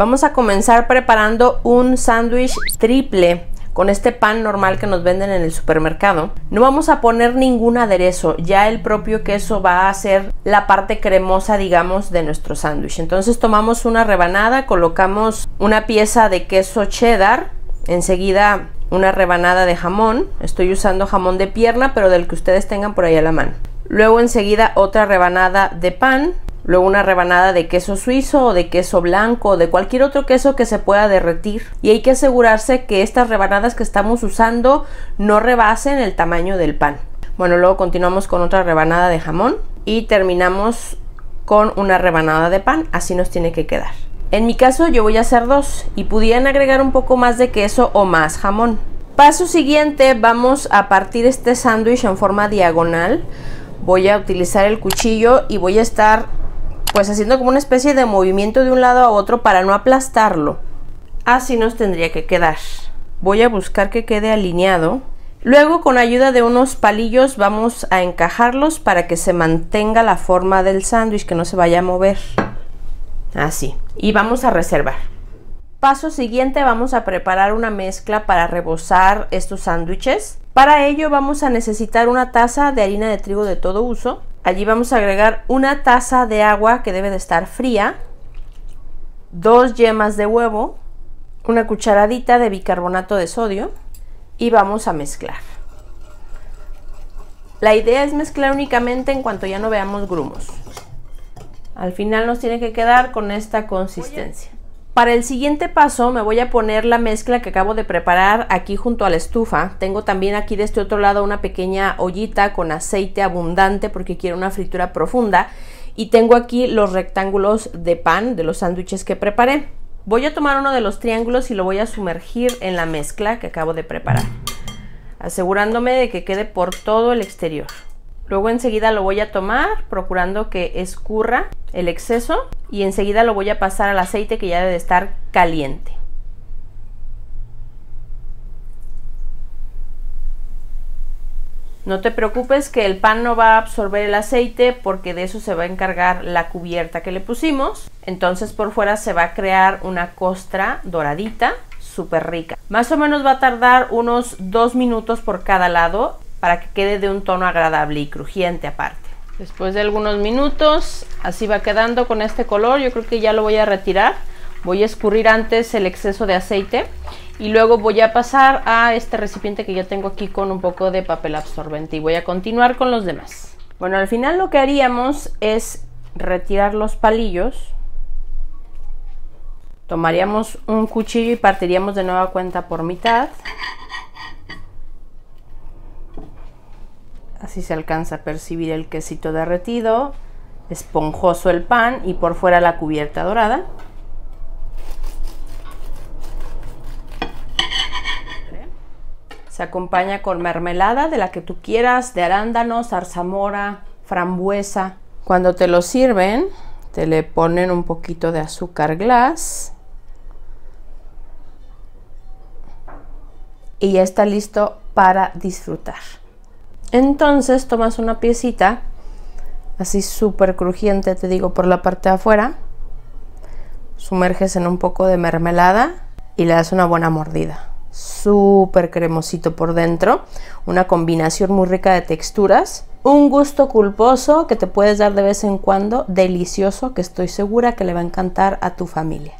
Vamos a comenzar preparando un sándwich triple con este pan normal que nos venden en el supermercado. No vamos a poner ningún aderezo, ya el propio queso va a ser la parte cremosa, digamos, de nuestro sándwich. Entonces tomamos una rebanada, colocamos una pieza de queso cheddar, enseguida una rebanada de jamón, estoy usando jamón de pierna, pero del que ustedes tengan por ahí a la mano. Luego enseguida otra rebanada de pan, luego una rebanada de queso suizo o de queso blanco o de cualquier otro queso que se pueda derretir y hay que asegurarse que estas rebanadas que estamos usando no rebasen el tamaño del pan. Bueno, luego continuamos con otra rebanada de jamón y terminamos con una rebanada de pan, así nos tiene que quedar. En mi caso yo voy a hacer dos y pudieran agregar un poco más de queso o más jamón. Paso siguiente, vamos a partir este sándwich en forma diagonal. Voy a utilizar el cuchillo y voy a estar pues haciendo como una especie de movimiento de un lado a otro para no aplastarlo. Así nos tendría que quedar. Voy a buscar que quede alineado. Luego con ayuda de unos palillos vamos a encajarlos para que se mantenga la forma del sándwich, que no se vaya a mover. Así. Y vamos a reservar. Paso siguiente vamos a preparar una mezcla para rebozar estos sándwiches. Para ello vamos a necesitar una taza de harina de trigo de todo uso, Allí vamos a agregar una taza de agua que debe de estar fría, dos yemas de huevo, una cucharadita de bicarbonato de sodio y vamos a mezclar. La idea es mezclar únicamente en cuanto ya no veamos grumos. Al final nos tiene que quedar con esta consistencia. Para el siguiente paso me voy a poner la mezcla que acabo de preparar aquí junto a la estufa. Tengo también aquí de este otro lado una pequeña ollita con aceite abundante porque quiero una fritura profunda. Y tengo aquí los rectángulos de pan de los sándwiches que preparé. Voy a tomar uno de los triángulos y lo voy a sumergir en la mezcla que acabo de preparar, asegurándome de que quede por todo el exterior. Luego enseguida lo voy a tomar procurando que escurra el exceso y enseguida lo voy a pasar al aceite que ya debe estar caliente. No te preocupes que el pan no va a absorber el aceite porque de eso se va a encargar la cubierta que le pusimos. Entonces por fuera se va a crear una costra doradita súper rica. Más o menos va a tardar unos dos minutos por cada lado para que quede de un tono agradable y crujiente aparte. Después de algunos minutos, así va quedando con este color. Yo creo que ya lo voy a retirar. Voy a escurrir antes el exceso de aceite y luego voy a pasar a este recipiente que ya tengo aquí con un poco de papel absorbente y voy a continuar con los demás. Bueno, al final lo que haríamos es retirar los palillos. Tomaríamos un cuchillo y partiríamos de nueva cuenta por mitad. Así se alcanza a percibir el quesito derretido, esponjoso el pan y por fuera la cubierta dorada. Se acompaña con mermelada de la que tú quieras, de arándanos, zarzamora, frambuesa. Cuando te lo sirven, te le ponen un poquito de azúcar glass. Y ya está listo para disfrutar. Entonces tomas una piecita, así súper crujiente, te digo, por la parte de afuera, sumerges en un poco de mermelada y le das una buena mordida. Súper cremosito por dentro, una combinación muy rica de texturas, un gusto culposo que te puedes dar de vez en cuando, delicioso, que estoy segura que le va a encantar a tu familia.